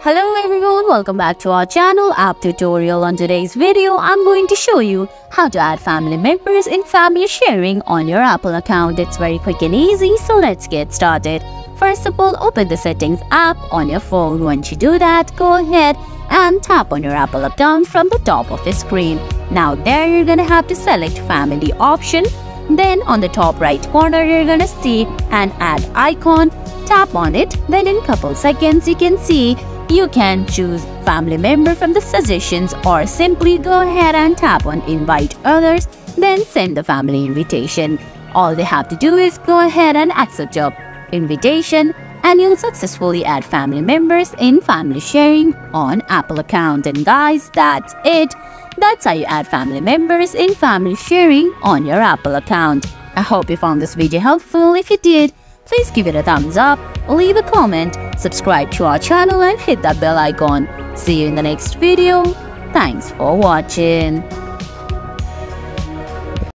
Hello everyone, welcome back to our channel app tutorial. On today's video, I'm going to show you how to add family members in family sharing on your Apple account. It's very quick and easy, so let's get started. First of all, open the settings app on your phone. Once you do that, go ahead and tap on your Apple account from the top of the screen. Now there you're gonna have to select family option. Then on the top right corner, you're gonna see an add icon. Tap on it. Then in couple seconds, you can see you can choose family member from the suggestions or simply go ahead and tap on invite others, then send the family invitation. All they have to do is go ahead and accept your invitation and you'll successfully add family members in family sharing on Apple account. And guys, that's it. That's how you add family members in family sharing on your Apple account. I hope you found this video helpful. If you did, please give it a thumbs up, leave a comment, subscribe to our channel and hit that bell icon. See you in the next video. Thanks for watching.